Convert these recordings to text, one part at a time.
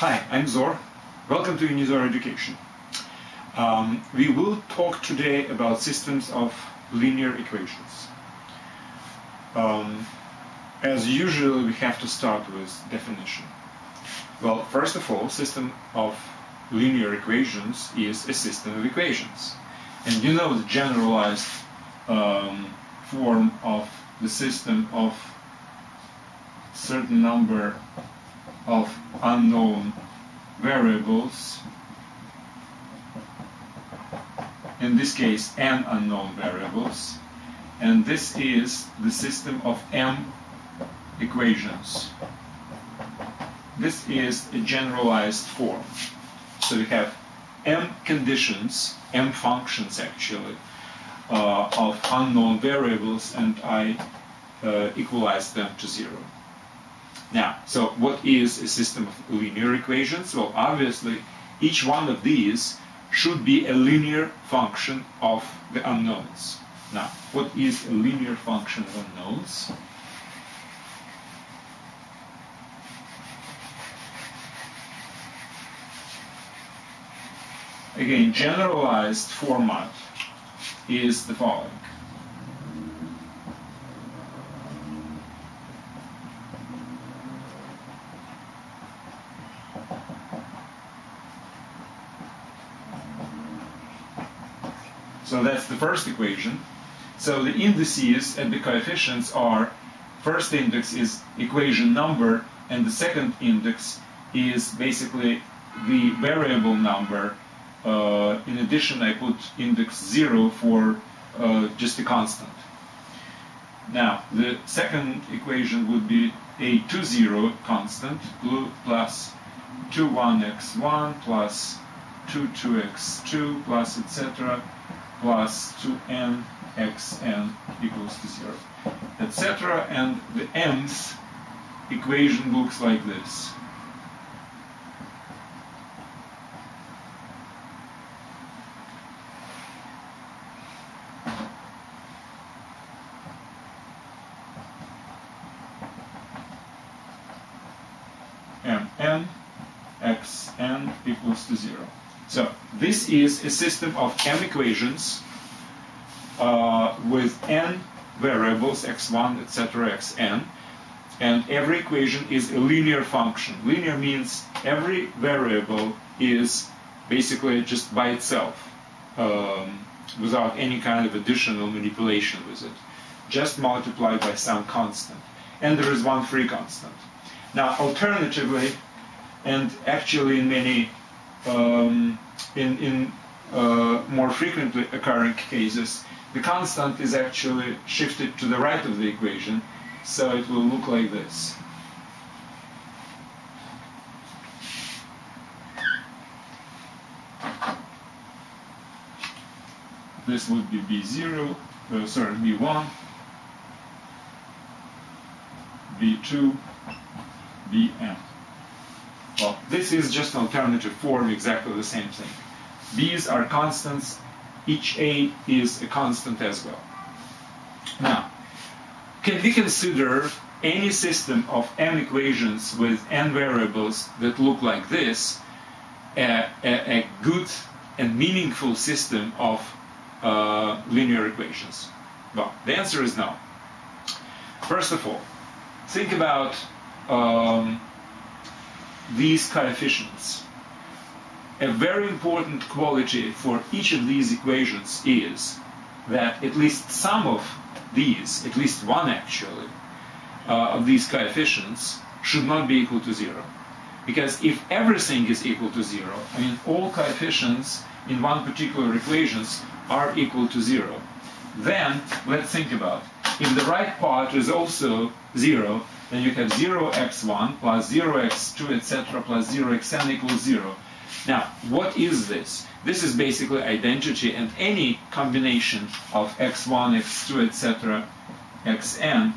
Hi, I'm Zor. Welcome to Unizor Education. Um, we will talk today about systems of linear equations. Um, as usual, we have to start with definition. Well, first of all, system of linear equations is a system of equations. And you know the generalized um, form of the system of certain number of unknown variables, in this case n unknown variables, and this is the system of m equations. This is a generalized form. So we have m conditions, m functions actually, uh, of unknown variables, and I uh, equalize them to zero. Now, so what is a system of linear equations? Well, obviously, each one of these should be a linear function of the unknowns. Now, what is a linear function of unknowns? Again, generalized format is the following. That's the first equation. So the indices and the coefficients are first index is equation number and the second index is basically the variable number. Uh, in addition, I put index 0 for uh, just a constant. Now, the second equation would be a 2, 0 constant plus 2, 1x1 plus 2, 2x2 plus etc plus 2n xn equals to 0, etc. And the nth equation looks like this. mn xn equals to 0. So this is a system of m equations uh, with n variables, x1, etc., xn, and every equation is a linear function. Linear means every variable is basically just by itself, um, without any kind of additional manipulation with it, just multiplied by some constant. And there is one free constant. Now, alternatively, and actually in many um, in, in uh, more frequently occurring cases, the constant is actually shifted to the right of the equation, so it will look like this. This would be B0, uh, sorry, B1, B2, Bn. Well, this is just an alternative form, exactly the same thing. B's are constants, each A is a constant as well. Now, can we consider any system of n equations with n variables that look like this a, a, a good and meaningful system of uh, linear equations? Well, the answer is no. First of all, think about um, these coefficients. A very important quality for each of these equations is that at least some of these, at least one actually, uh, of these coefficients should not be equal to zero. Because if everything is equal to zero, I mean all coefficients in one particular equations are equal to zero, then let's think about if the right part is also zero, then you have 0x1 plus 0x2, etc., plus 0xn equals 0. Now, what is this? This is basically identity, and any combination of x1, x2, etc., xn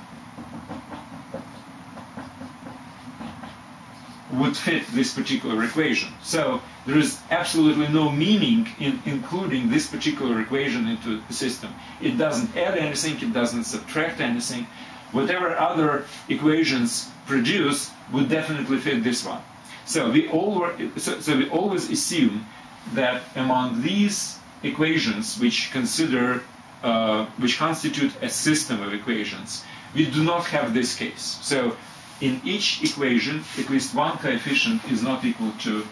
would fit this particular equation. So there is absolutely no meaning in including this particular equation into the system. It doesn't add anything, it doesn't subtract anything. Whatever other equations produce would definitely fit this one. So we, always, so, so we always assume that among these equations, which consider, uh, which constitute a system of equations, we do not have this case. So in each equation, at least one coefficient is not equal to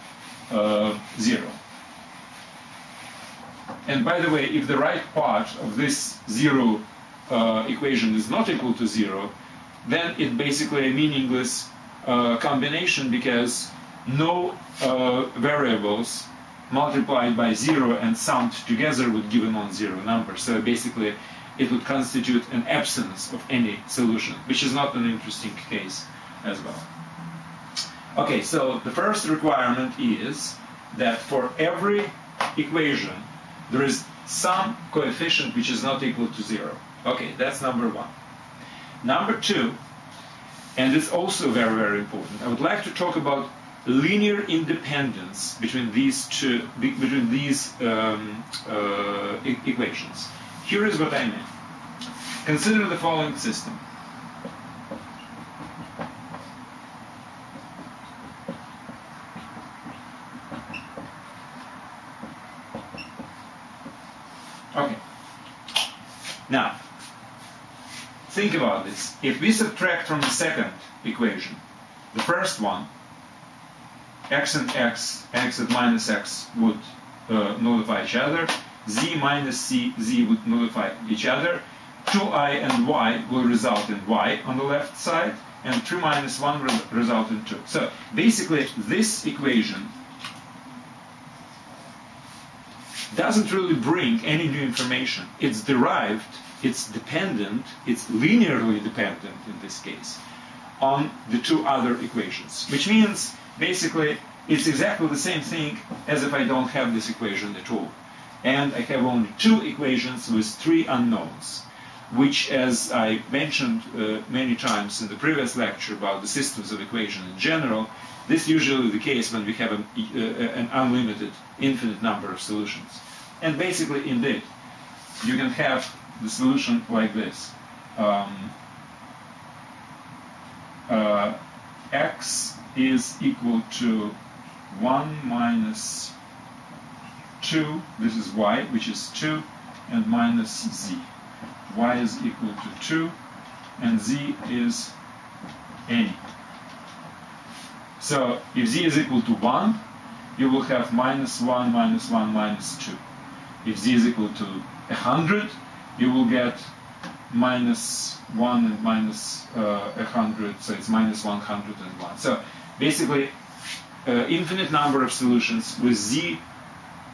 uh, zero. And by the way, if the right part of this zero uh, equation is not equal to zero, then it's basically a meaningless uh, combination because no uh, variables multiplied by zero and summed together would give a non-zero number. So basically, it would constitute an absence of any solution, which is not an interesting case as well. Okay, so the first requirement is that for every equation, there is some coefficient which is not equal to zero. Okay, that's number one. Number two, and it's also very, very important, I would like to talk about linear independence between these two, between these um, uh, equations. Here is what I mean. Consider the following system. Okay. Now, think about this. If we subtract from the second equation, the first one, x and x, x and minus x would uh, nullify each other, z minus c, z would nullify each other, 2i and y will result in y on the left side, and 2 minus 1 will result in 2. So basically, this equation doesn't really bring any new information. It's derived, it's dependent, it's linearly dependent in this case, on the two other equations. Which means, basically, it's exactly the same thing as if I don't have this equation at all. And I have only two equations with three unknowns, which, as I mentioned uh, many times in the previous lecture about the systems of equation in general, this is usually the case when we have a, uh, an unlimited, infinite number of solutions. And basically, indeed, you can have the solution like this. Um, uh, x is equal to 1 minus 2, this is y, which is 2, and minus z. y is equal to 2, and z is any. So if z is equal to 1, you will have minus 1, minus 1, minus 2. If z is equal to 100, you will get minus 1 and minus uh, 100, so it's minus 101. So basically, uh, infinite number of solutions with z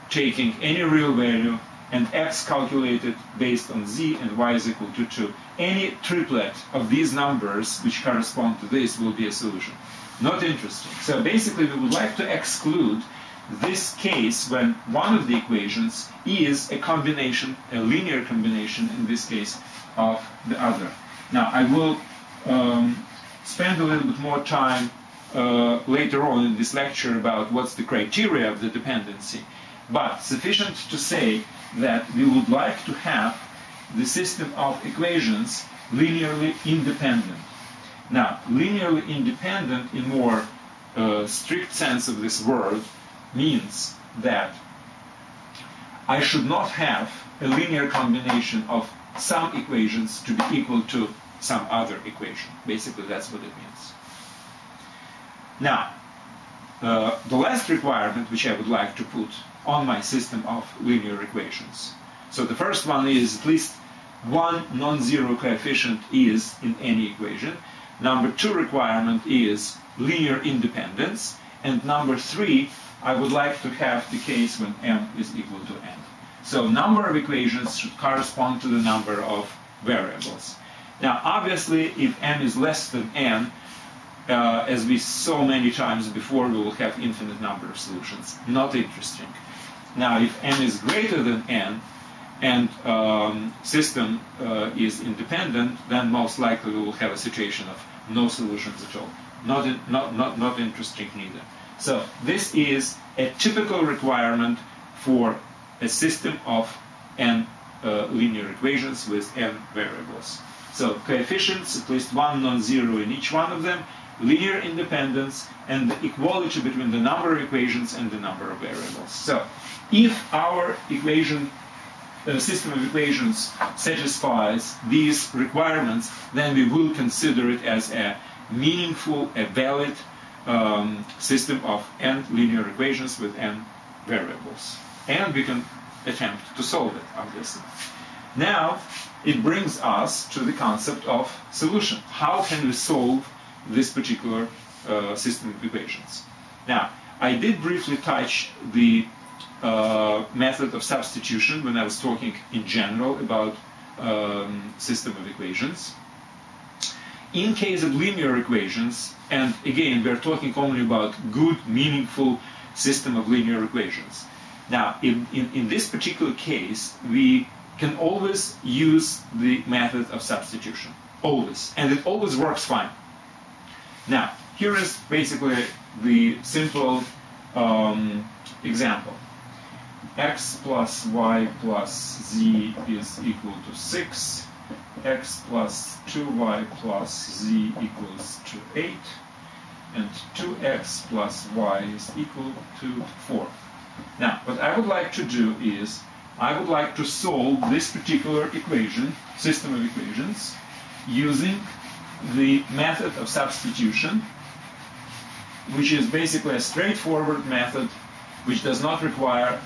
taking any real value and x calculated based on z and y is equal to 2. Any triplet of these numbers which correspond to this will be a solution. Not interesting. So basically we would like to exclude this case when one of the equations is a combination, a linear combination in this case, of the other. Now I will um, spend a little bit more time uh, later on in this lecture about what's the criteria of the dependency, but sufficient to say that we would like to have the system of equations linearly independent. Now, linearly independent in more uh, strict sense of this word means that I should not have a linear combination of some equations to be equal to some other equation. Basically, that's what it means. Now, uh, the last requirement which I would like to put on my system of linear equations. So the first one is at least one non-zero coefficient is in any equation. Number two requirement is linear independence. And number three, I would like to have the case when m is equal to n. So number of equations should correspond to the number of variables. Now, obviously, if m is less than n, uh, as we saw many times before, we will have infinite number of solutions. Not interesting. Now, if m is greater than n, and um, system uh, is independent, then most likely we will have a situation of no solutions at all. Not, in, not, not, not interesting neither. So this is a typical requirement for a system of n uh, linear equations with n variables. So coefficients, at least one non-zero in each one of them, linear independence and the equality between the number of equations and the number of variables. So if our equation uh, system of equations satisfies these requirements, then we will consider it as a meaningful, a valid um, system of n linear equations with n variables. And we can attempt to solve it, obviously. Now, it brings us to the concept of solution. How can we solve this particular uh, system of equations? Now, I did briefly touch the uh, method of substitution when I was talking in general about um, system of equations. In case of linear equations, and again, we're talking only about good, meaningful system of linear equations. Now, in, in, in this particular case, we can always use the method of substitution. Always. And it always works fine. Now, here is basically the simple um, example. x plus y plus z is equal to 6. X plus 2y plus z equals to 8. And 2x plus y is equal to 4. Now, what I would like to do is I would like to solve this particular equation, system of equations, using the method of substitution, which is basically a straightforward method which does not require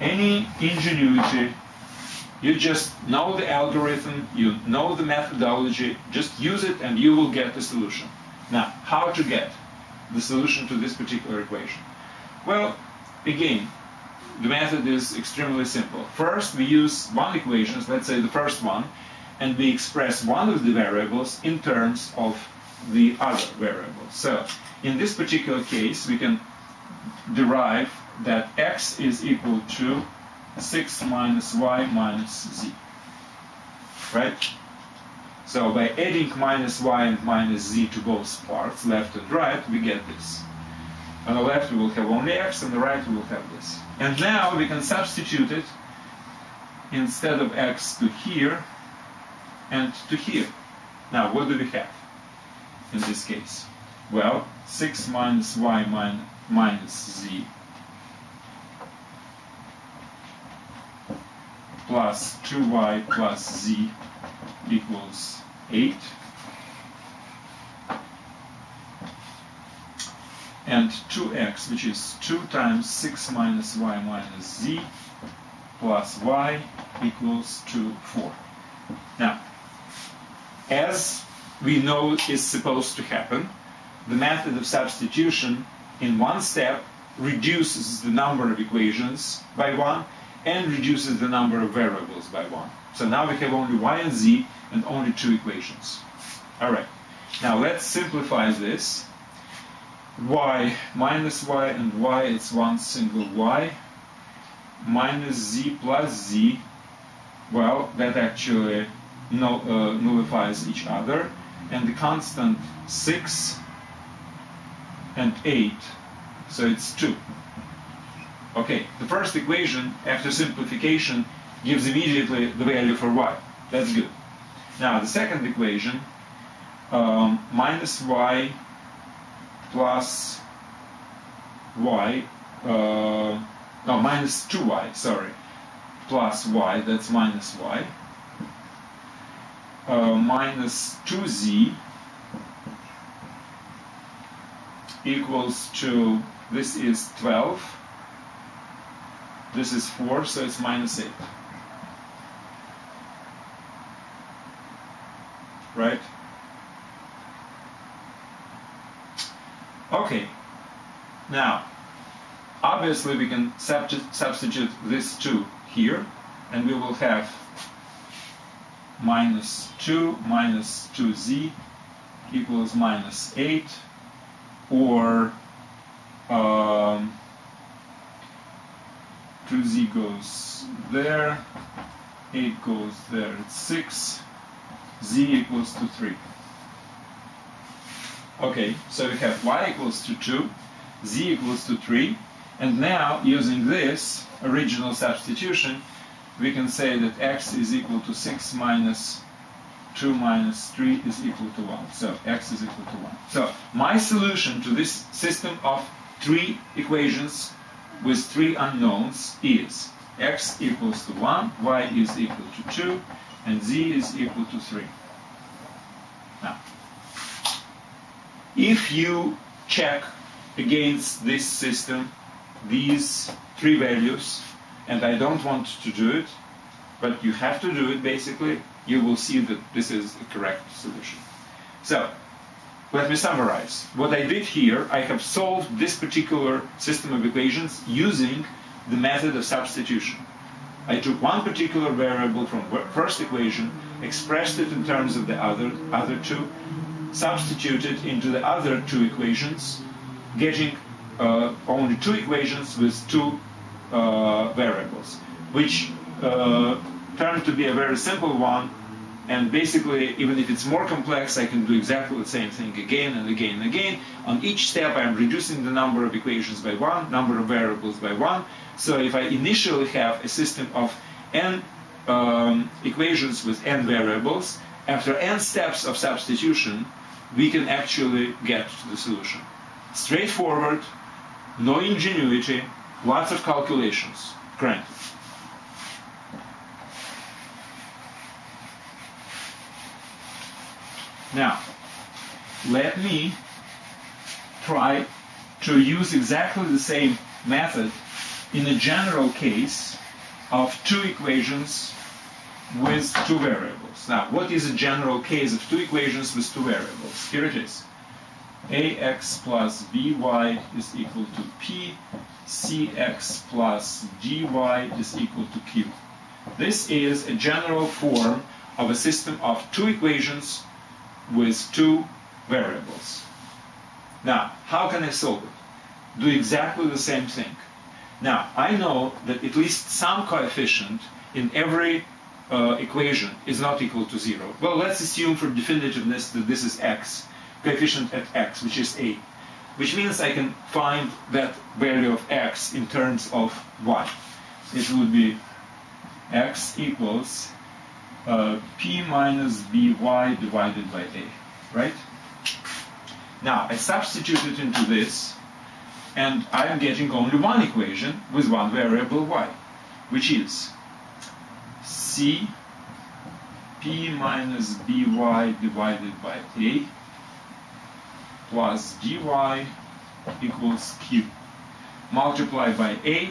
any ingenuity. You just know the algorithm, you know the methodology, just use it and you will get the solution. Now, how to get the solution to this particular equation? Well, again, the method is extremely simple. First, we use one equation, let's say the first one, and we express one of the variables in terms of the other variable. So, in this particular case, we can derive that x is equal to 6 minus y minus z. Right? So by adding minus y and minus z to both parts, left and right, we get this. On the left we will have only x, on the right we will have this. And now we can substitute it instead of x to here and to here. Now what do we have in this case? Well, 6 minus y min minus z plus 2y plus z equals 8. and 2x, which is 2 times 6 minus y minus z plus y equals to 4. Now, as we know is supposed to happen, the method of substitution in one step reduces the number of equations by 1 and reduces the number of variables by 1. So now we have only y and z and only two equations. All right. Now let's simplify this y minus y and y it's one single y minus z plus z well that actually no, uh, nullifies each other and the constant 6 and 8 so it's 2 okay the first equation after simplification gives immediately the value for y. That's good. Now the second equation um, minus y plus y, uh, no, minus 2y, sorry, plus y, that's minus y, uh, minus 2z equals to, this is 12, this is 4, so it's minus 8. Right? Okay, now, obviously we can substitute this 2 here, and we will have minus 2 minus 2z equals minus 8, or um, 2z goes there, 8 goes there, it's 6, z equals to 3. Okay, so we have y equals to 2, z equals to 3, and now using this original substitution, we can say that x is equal to 6 minus 2 minus 3 is equal to 1. So x is equal to 1. So my solution to this system of three equations with three unknowns is x equals to 1, y is equal to 2, and z is equal to 3. Now, if you check against this system these three values, and I don't want to do it, but you have to do it basically, you will see that this is the correct solution. So, let me summarize. What I did here, I have solved this particular system of equations using the method of substitution. I took one particular variable from first equation, expressed it in terms of the other, other two, substituted into the other two equations, getting uh, only two equations with two uh, variables, which uh, turned to be a very simple one. And basically, even if it's more complex, I can do exactly the same thing again and again and again. On each step, I'm reducing the number of equations by one, number of variables by one. So if I initially have a system of n um, equations with n variables, after n steps of substitution, we can actually get to the solution. Straightforward, no ingenuity, lots of calculations. Granted. Now, let me try to use exactly the same method in a general case of two equations with two variables. Now, what is a general case of two equations with two variables? Here it is. ax plus by is equal to p, cx plus dy is equal to q. This is a general form of a system of two equations with two variables. Now, how can I solve it? Do exactly the same thing. Now, I know that at least some coefficient in every uh, equation is not equal to zero. Well, let's assume for definitiveness that this is x, coefficient at x, which is a, which means I can find that value of x in terms of y. It would be x equals uh, p minus by divided by a, right? Now, I substitute it into this, and I'm getting only one equation with one variable y, which is c p minus by divided by a plus dy equals q. Multiply by a,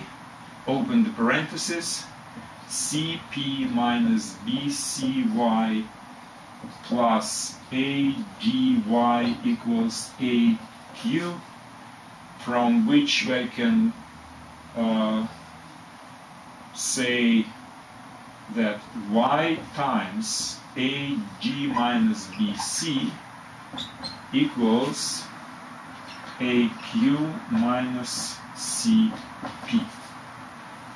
open the parenthesis, cp minus bcy plus a dy equals a q from which I can uh, say that y times ad minus bc equals aq minus cp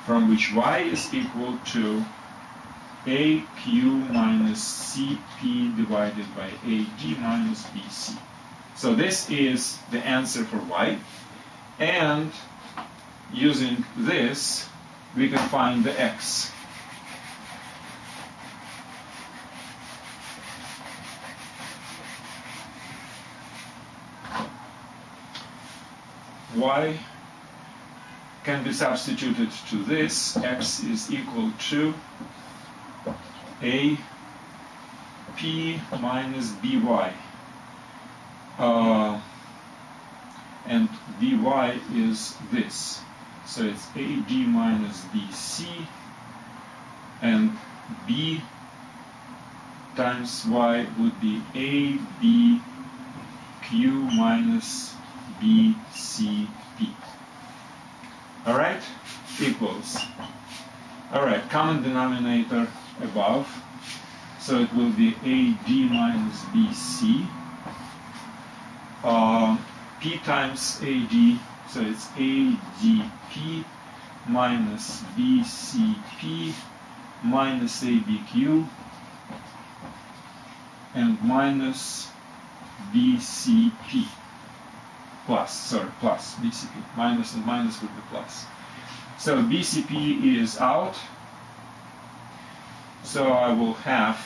from which y is equal to aq minus cp divided by ad minus bc. So this is the answer for y. And using this, we can find the x. y can be substituted to this. x is equal to a p minus by. Uh, and dy is this. So it's AD minus BC and B times Y would be ABQ minus BCP. Alright? Equals. Alright, common denominator above. So it will be AD minus BC. Uh, P times AD, so it's ADP minus BCP minus ABQ and minus BCP plus, sorry, plus BCP. Minus and minus would be plus. So BCP is out. So I will have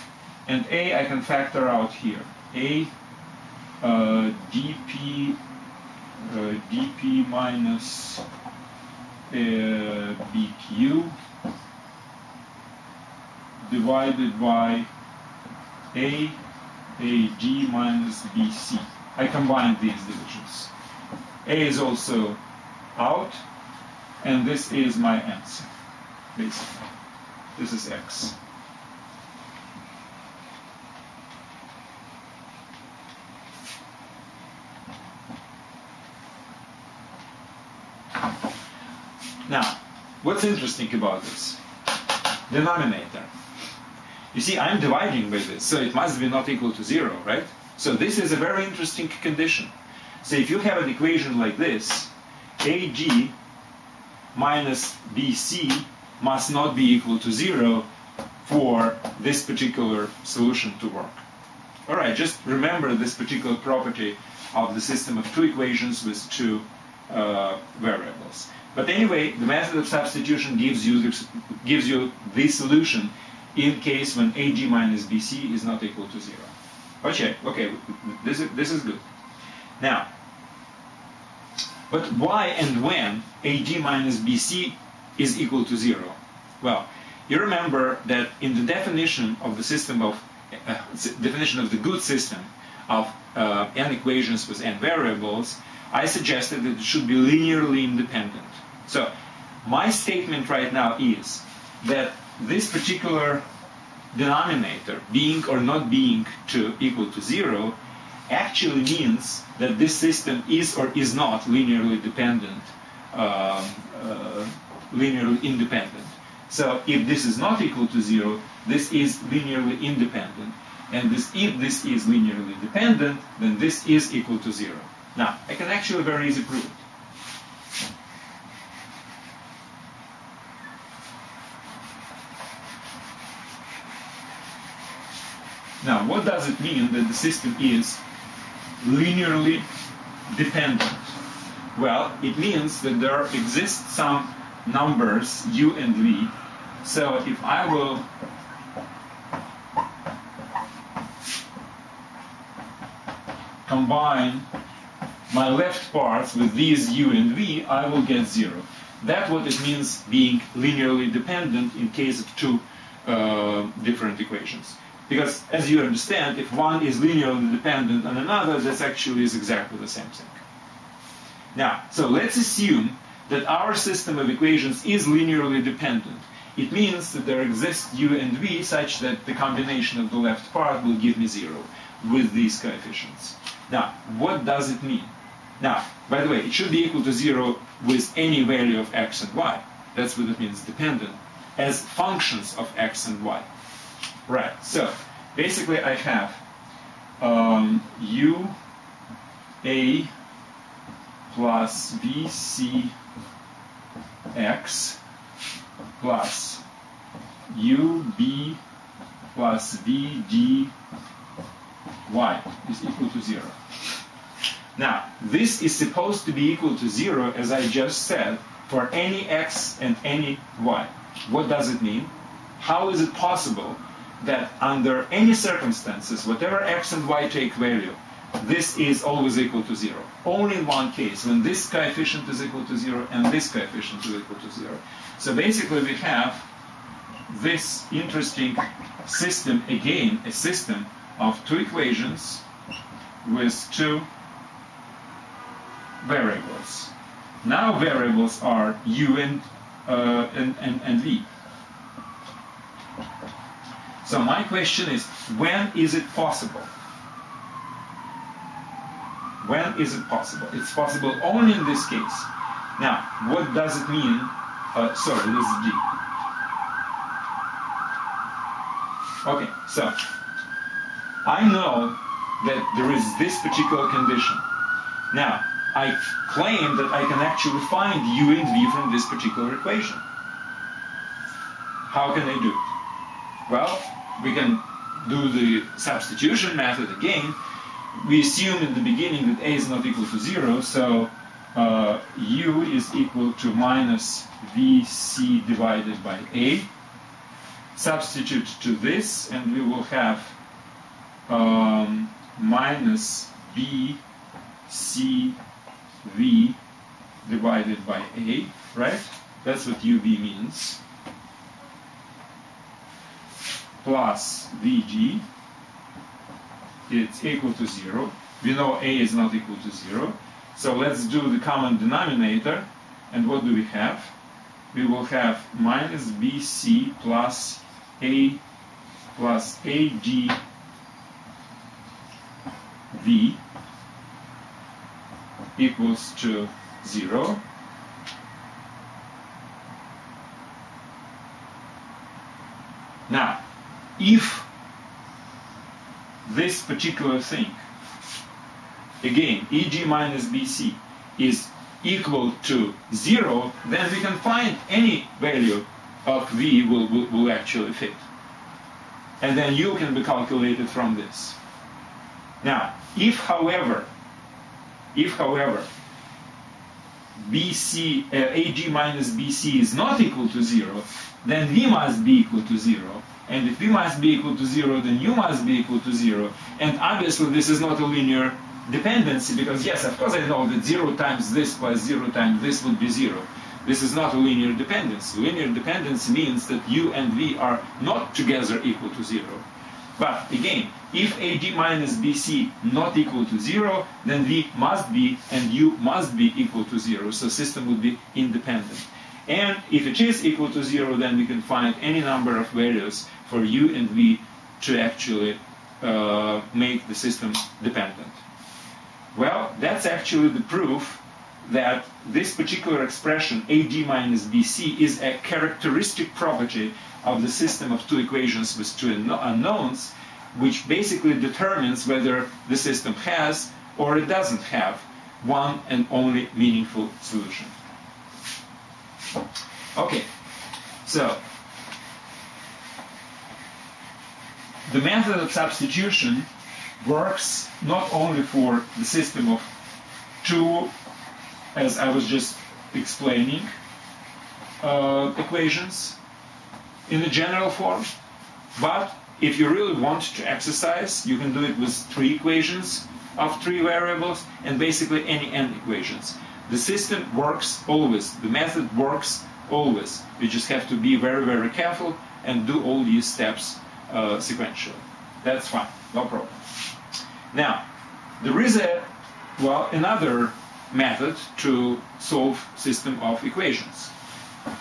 and a I can factor out here. a uh, dp uh, dp minus uh, bq divided by a minus BC. I combine these divisions. A is also out, and this is my answer, basically. This is X. Now, what's interesting about this? Denominator. You see, I'm dividing by this, so it must be not equal to zero, right? So this is a very interesting condition. So if you have an equation like this, AD minus BC must not be equal to zero for this particular solution to work. All right, just remember this particular property of the system of two equations with two uh, variables. But anyway, the method of substitution gives you the, gives you this solution in case when AD minus BC is not equal to zero. Okay, okay, this is, this is good. Now, but why and when AD minus BC is equal to zero? Well, you remember that in the definition of the system of uh, definition of the good system of uh, n equations with n variables, I suggested that it should be linearly independent. So my statement right now is that this particular denominator, being or not being to equal to zero, actually means that this system is or is not linearly dependent, um, uh, linearly independent. So if this is not equal to zero, this is linearly independent. And this, if this is linearly dependent, then this is equal to zero. Now, I can actually very easily prove it. Now, what does it mean that the system is linearly dependent? Well, it means that there exist some numbers u and v. So if I will combine my left parts with these u and v, I will get zero. That's what it means being linearly dependent in case of two uh, different equations. Because as you understand, if one is linearly dependent on another, this actually is exactly the same thing. Now, so let's assume that our system of equations is linearly dependent. It means that there exists u and v such that the combination of the left part will give me zero with these coefficients. Now, what does it mean? Now, by the way, it should be equal to zero with any value of x and y. That's what it means, dependent, as functions of x and y. Right. So basically, I have um, u a plus v c x plus u b plus v d y is equal to zero. Now, this is supposed to be equal to zero, as I just said, for any x and any y. What does it mean? How is it possible that under any circumstances, whatever x and y take value, this is always equal to zero. Only in one case, when this coefficient is equal to zero and this coefficient is equal to zero. So basically we have this interesting system, again, a system of two equations with two variables. Now variables are u and, uh, and, and, and v. So my question is, when is it possible? When is it possible? It's possible only in this case. Now, what does it mean? Uh, sorry, this is G. Okay, so I know that there is this particular condition. Now, I claim that I can actually find u and v from this particular equation. How can I do it? Well, we can do the substitution method again. We assume in the beginning that a is not equal to 0, so uh, u is equal to minus vc divided by a. Substitute to this, and we will have um, minus b c v divided by a, right? That's what ub means. Plus vd, it's equal to 0. We know a is not equal to 0. So let's do the common denominator. And what do we have? We will have minus bc plus a plus ad v equals to 0. Now, if this particular thing, again, EG minus BC, is equal to 0, then we can find any value of V will, will, will actually fit. And then U can be calculated from this. Now, if however, if however, BC, uh, AD minus BC is not equal to 0, then V must be equal to 0. And if V must be equal to 0, then U must be equal to 0. And obviously this is not a linear dependency because yes, of course I know that 0 times this plus 0 times this would be 0. This is not a linear dependency. Linear dependency means that U and V are not together equal to 0. But again, if AD minus BC not equal to 0, then V must be and U must be equal to 0. So system would be independent. And if it is equal to 0, then we can find any number of values for you and me to actually uh, make the system dependent. Well, that's actually the proof that this particular expression, AD minus BC, is a characteristic property of the system of two equations with two unknowns, which basically determines whether the system has or it doesn't have one and only meaningful solution. Okay, so the method of substitution works not only for the system of two, as I was just explaining, uh, equations in the general form, but if you really want to exercise, you can do it with three equations of three variables and basically any n equations. The system works always. The method works always. You just have to be very, very careful and do all these steps uh, sequentially. That's fine, no problem. Now, there is a well another method to solve system of equations.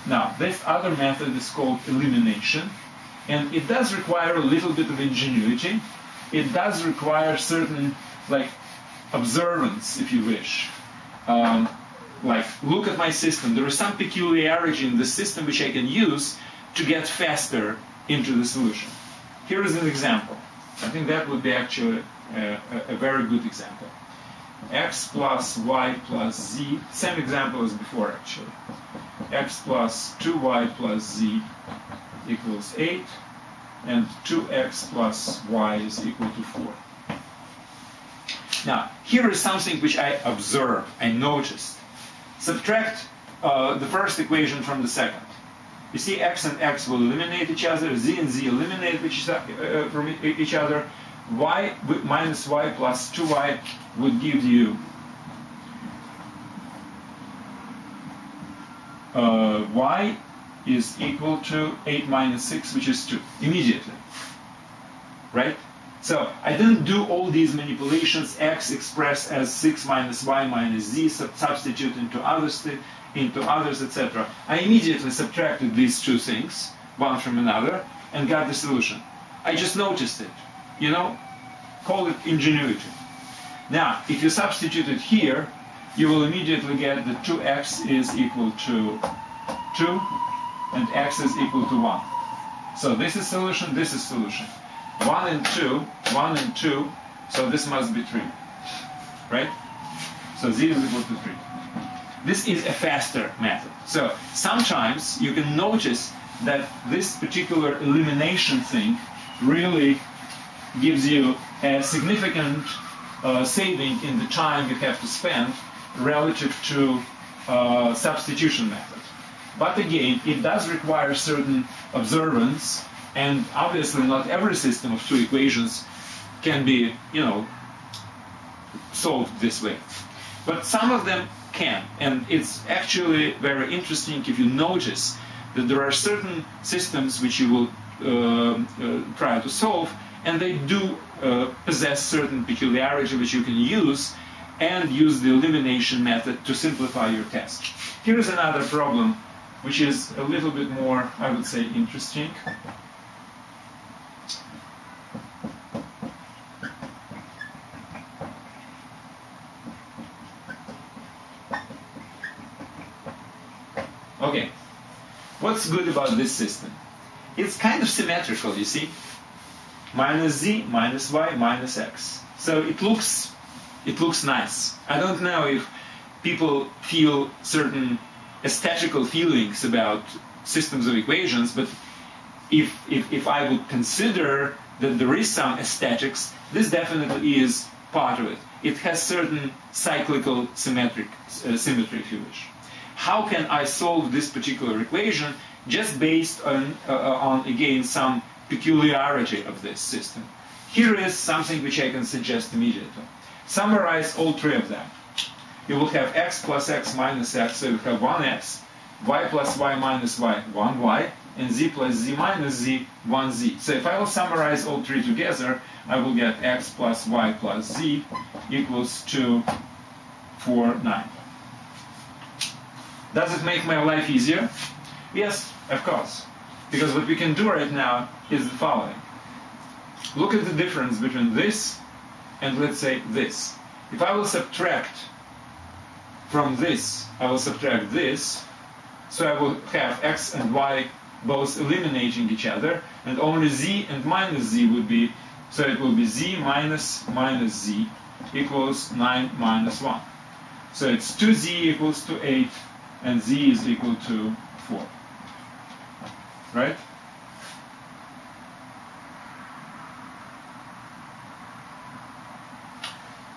Now, this other method is called elimination, and it does require a little bit of ingenuity. It does require certain like observance, if you wish. Um, like, look at my system. There is some peculiarity in the system which I can use to get faster into the solution. Here is an example. I think that would be actually a, a, very good example. x plus y plus z, same example as before actually. x plus 2y plus z equals 8, and 2x plus y is equal to 4. Now, here is something which I observed, I noticed. Subtract uh, the first equation from the second. You see, x and x will eliminate each other, z and z eliminate each, uh, from each other. y minus y plus 2y would give you uh, y is equal to 8 minus 6, which is 2, immediately. Right? So I didn't do all these manipulations, x expressed as 6 minus y minus z, substitute into other others, into others, etc. I immediately subtracted these two things, one from another, and got the solution. I just noticed it. You know, call it ingenuity. Now, if you substitute it here, you will immediately get that 2x is equal to 2 and x is equal to 1. So this is solution, this is solution. 1 and 2, 1 and 2, so this must be 3. Right? So z is equal to 3. This is a faster method. So sometimes you can notice that this particular elimination thing really gives you a significant uh, saving in the time you have to spend relative to uh, substitution method. But again, it does require certain observance, and obviously not every system of two equations can be, you know, solved this way. But some of them can, and it's actually very interesting if you notice that there are certain systems which you will uh, uh, try to solve, and they do uh, possess certain peculiarity which you can use and use the elimination method to simplify your test. Here is another problem which is a little bit more, I would say, interesting. Okay, what's good about this system? It's kind of symmetrical, you see? Minus z, minus y, minus x. So it looks, it looks nice. I don't know if people feel certain aesthetical feelings about systems of equations, but if, if, if I would consider that there is some aesthetics, this definitely is part of it. It has certain cyclical symmetric uh, symmetry, if you wish. How can I solve this particular equation just based on, uh, on again, some peculiarity of this system? Here is something which I can suggest immediately. Summarize all three of them. You will have x plus x minus x, so you have 1x, y plus y minus y, 1y, and z plus z minus z, 1z. So if I will summarize all three together, I will get x plus y plus z equals to 4, 9. Does it make my life easier? Yes, of course. Because what we can do right now is the following. Look at the difference between this and let's say this. If I will subtract from this, I will subtract this, so I will have x and y both eliminating each other, and only z and minus z would be, so it will be z minus minus z equals 9 minus 1. So it's 2z equals to 8 and z is equal to 4. Right?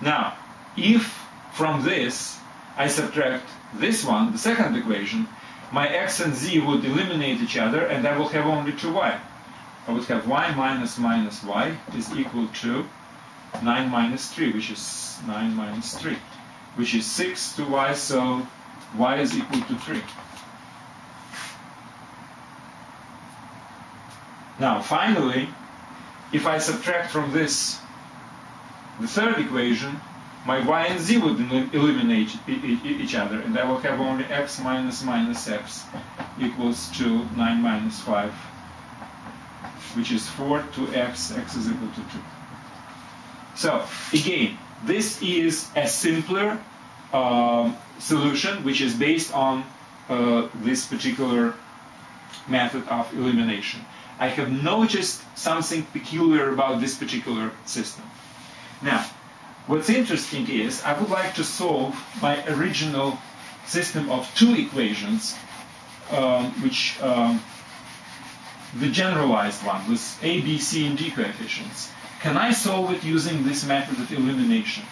Now, if from this I subtract this one, the second equation, my x and z would eliminate each other and I will have only 2y. I would have y minus minus y is equal to 9 minus 3, which is 9 minus 3, which is 6 to y, so y is equal to 3. Now, finally, if I subtract from this the third equation, my y and z would eliminate each other, and I will have only x minus minus x equals to 9 minus 5, which is 4 to x, x is equal to 2. So, again, this is a simpler um, solution which is based on uh, this particular method of elimination. I have noticed something peculiar about this particular system. Now, what's interesting is I would like to solve my original system of two equations, um, which um, the generalized one with A, B, C, and D coefficients. Can I solve it using this method of elimination?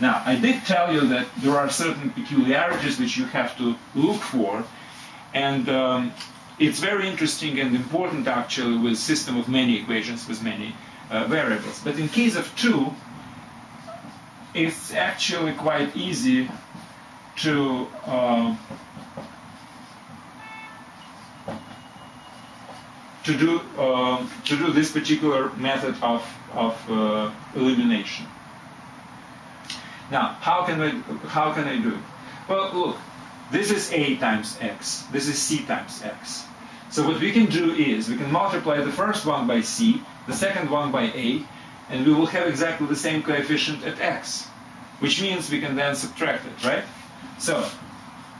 Now, I did tell you that there are certain peculiarities which you have to look for, and um, it's very interesting and important actually with system of many equations with many uh, variables. But in case of two, it's actually quite easy to uh, to do uh, to do this particular method of of uh, elimination. Now, how can I how can I do it? Well, look, this is a times x. This is c times x. So what we can do is we can multiply the first one by c, the second one by a, and we will have exactly the same coefficient at x, which means we can then subtract it, right? So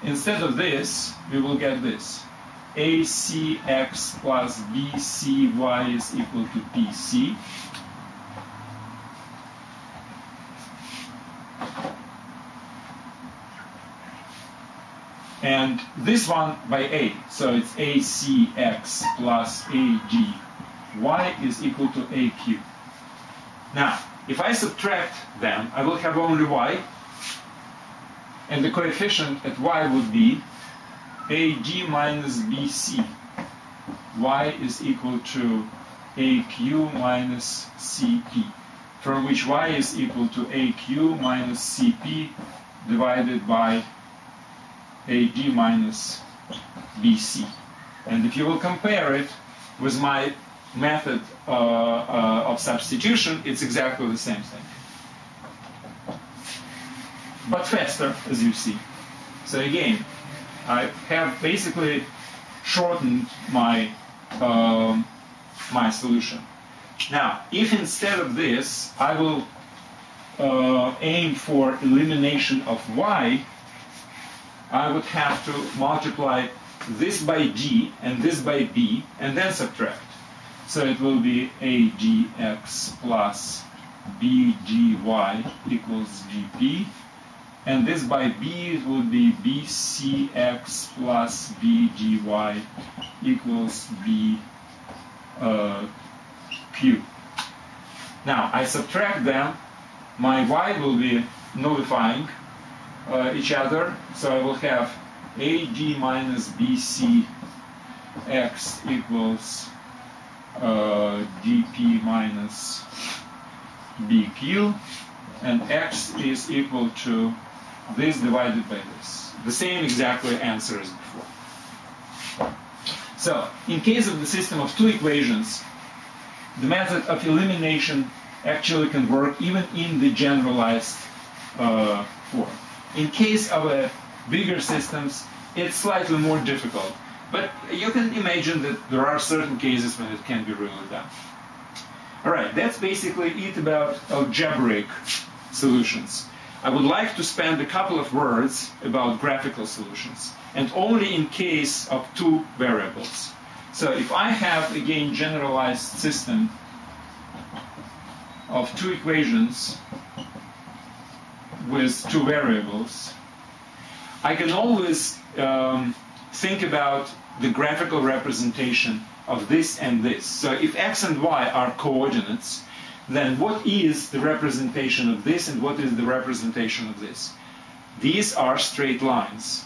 instead of this, we will get this. ACX plus BCY is equal to PC. And this one by A, so it's ACX plus AD. Y is equal to AQ. Now, if I subtract them, I will have only Y, and the coefficient at Y would be AD minus BC. Y is equal to AQ minus CP, from which y is equal to AQ minus CP divided by AD minus BC. And if you will compare it with my method uh, uh, of substitution, it's exactly the same thing. But faster, as you see. So again, I have basically shortened my um, my solution. Now, if instead of this I will uh, aim for elimination of y, I would have to multiply this by d and this by b and then subtract. So it will be adx plus bdy equals dp and this by b would be bcx plus bdy equals b uh, q. Now I subtract them, my y will be nullifying uh, each other, so I will have AD minus BC x equals uh, dp minus bq, and x is equal to this divided by this. The same exactly answer as before. So, in case of the system of two equations, the method of elimination actually can work even in the generalized uh, form. In case of a bigger systems, it's slightly more difficult. But you can imagine that there are certain cases when it can be really done. All right, that's basically it about algebraic solutions. I would like to spend a couple of words about graphical solutions, and only in case of two variables. So if I have, again, generalized system of two equations with two variables, I can always um, think about the graphical representation of this and this. So if x and y are coordinates, then what is the representation of this and what is the representation of this? These are straight lines.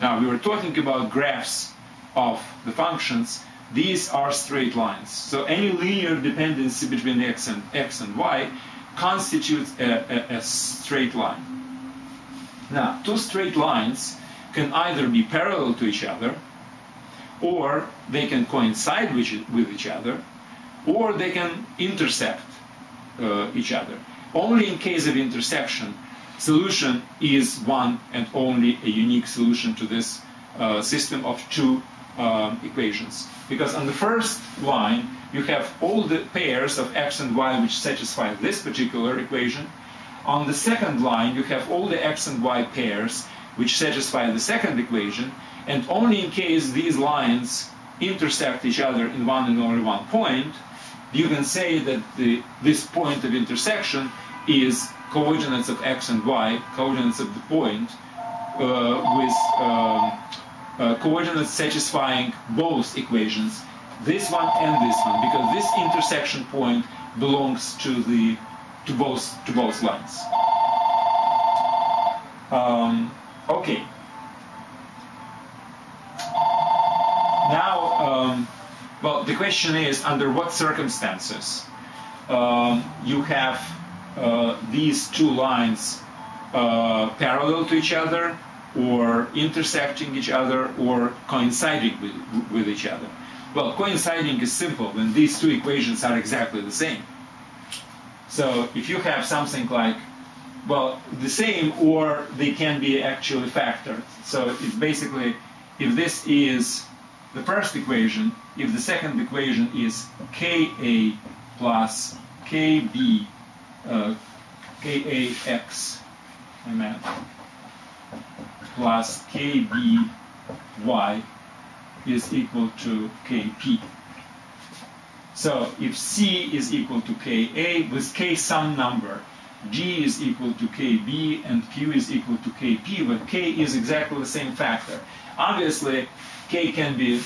Now, we were talking about graphs of the functions. These are straight lines. So any linear dependency between x and x and y constitutes a, a, a straight line. Now, two straight lines can either be parallel to each other, or they can coincide with, with each other, or they can intersect uh, each other. Only in case of intersection, solution is one and only a unique solution to this uh, system of two um, equations. Because on the first line, you have all the pairs of x and y which satisfy this particular equation. On the second line, you have all the x and y pairs which satisfy the second equation, and only in case these lines intersect each other in one and only one point, you can say that the, this point of intersection is coordinates of x and y, coordinates of the point, uh, with um, uh, satisfying both equations, this one and this one, because this intersection point belongs to the to both to both lines. Um, okay. Now, um, well, the question is under what circumstances um, you have uh, these two lines uh, parallel to each other, or intersecting each other, or coinciding with, with each other. Well, coinciding is simple when these two equations are exactly the same. So if you have something like, well, the same, or they can be actually factored. So it's basically, if this is the first equation, if the second equation is Ka plus Kb, uh, Kax, I meant, plus Kby is equal to Kp. So if C is equal to Ka with K some number, D is equal to KB and Q is equal to KP, but K is exactly the same factor. Obviously, K can be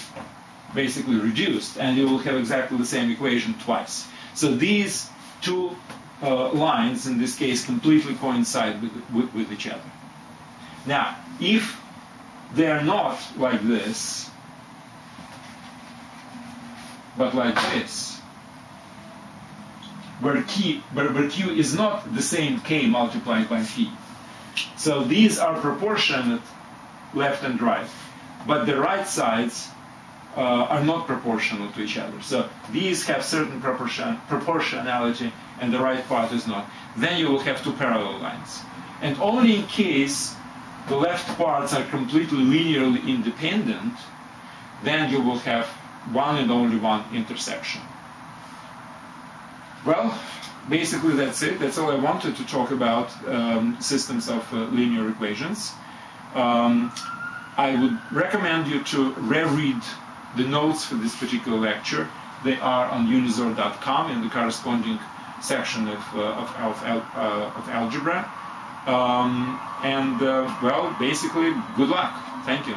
basically reduced and you will have exactly the same equation twice. So these two uh, lines, in this case, completely coincide with, with, with each other. Now, if they are not like this, but like this, where key where, where q is not the same k multiplied by phi. So these are proportionate left and right, but the right sides uh, are not proportional to each other. So these have certain proportion, proportionality and the right part is not. Then you will have two parallel lines. And only in case the left parts are completely linearly independent, then you will have one and only one intersection. Well, basically that's it. That's all I wanted to talk about um, systems of uh, linear equations. Um, I would recommend you to reread the notes for this particular lecture. They are on unizor.com in the corresponding section of, uh, of, of, uh, of, algebra. Um, and, uh, well, basically, good luck. Thank you.